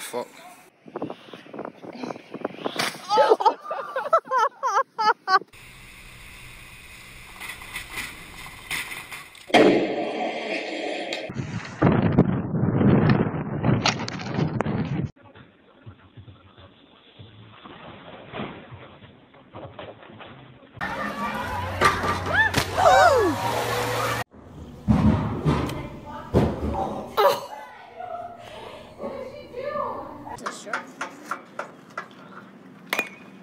fuck.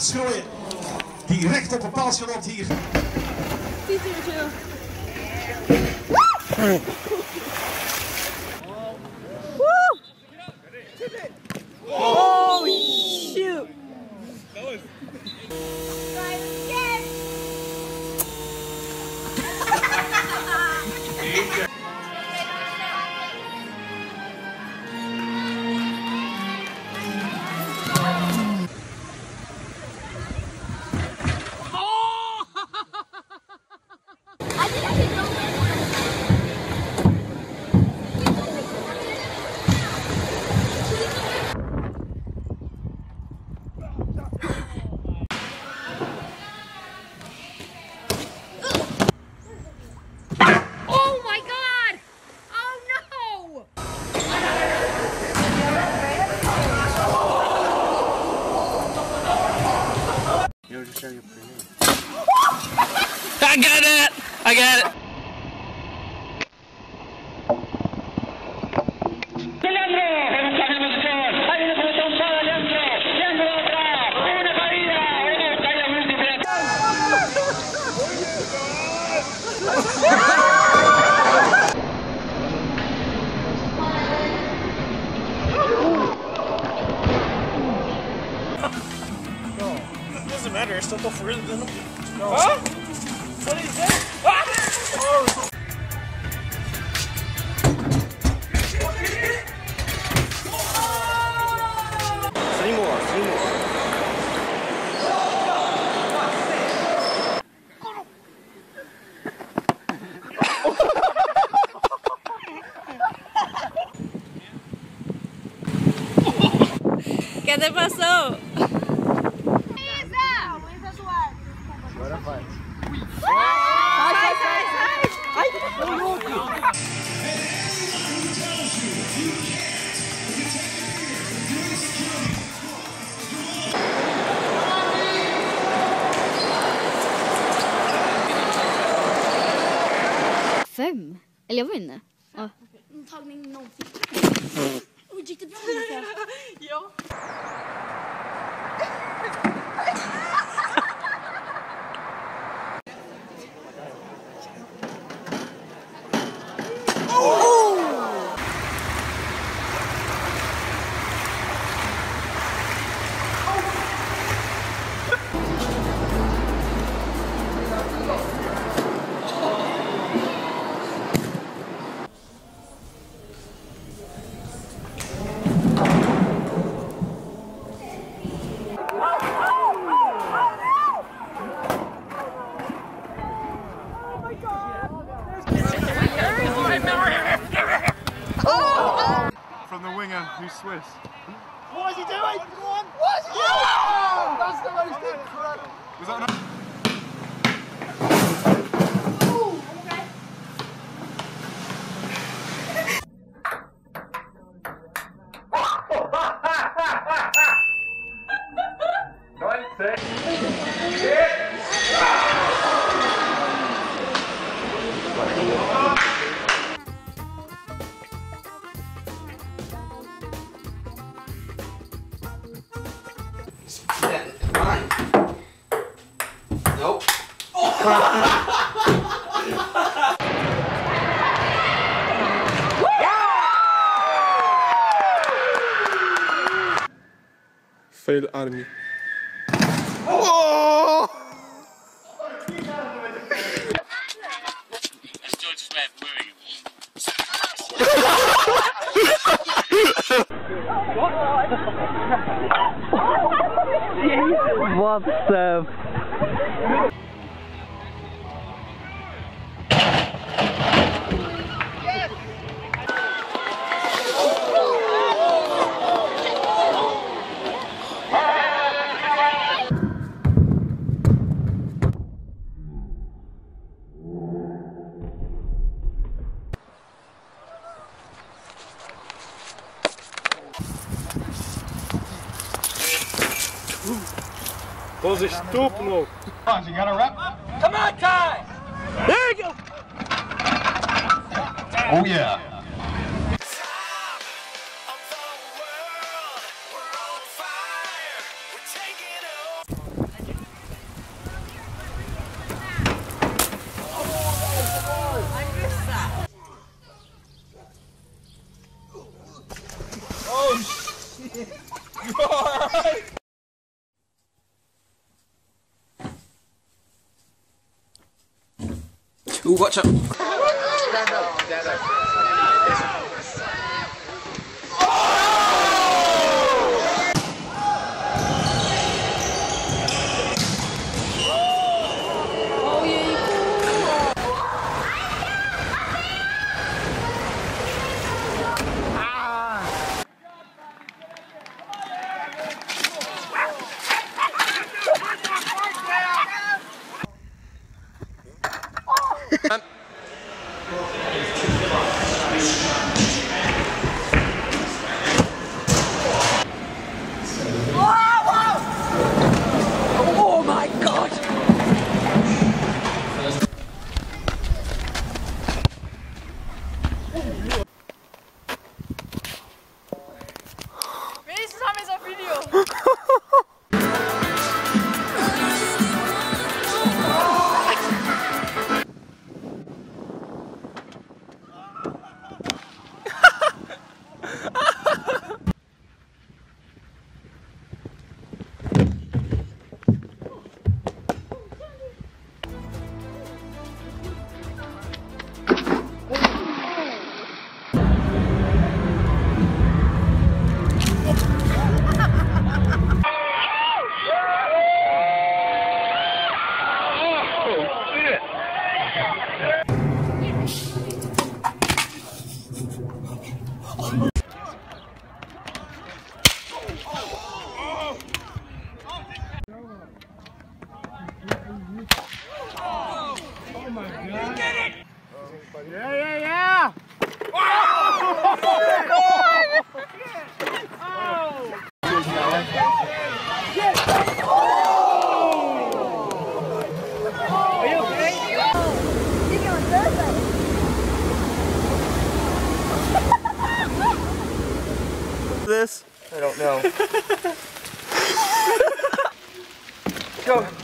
schroeien. Die recht op een paaltje loopt hier. Tiet I got it! I got it! tô furando. Não. Hã? Por exemplo. Ah! Cadê passou? Eller jag var inne. Ja. Intagning 05. Oh, gick det bra? Ja. What is he doing? What is he doing? Oh! That's the most incredible. Was that fail army. O! was a stoop move. You got a rep? Come on, Ty! There you go! Oh, yeah. Ooh, watch out. um, my god. You get it! Yeah, yeah, yeah! Oh, oh god! this? I don't know. Go.